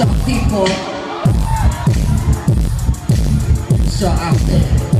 some people. So out there.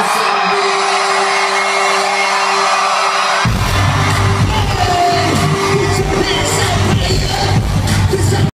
Defend me.